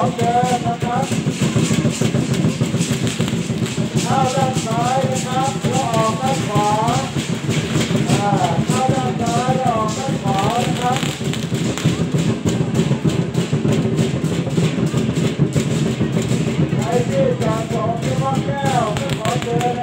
ของเข้าด้านซ้ายนะครับแล้วออกด้านขวาเข้าด้านซ้ายออกด้านขวาครับใครที่จะสอที่ว่าแก้วก็ขอเจอน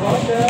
Tá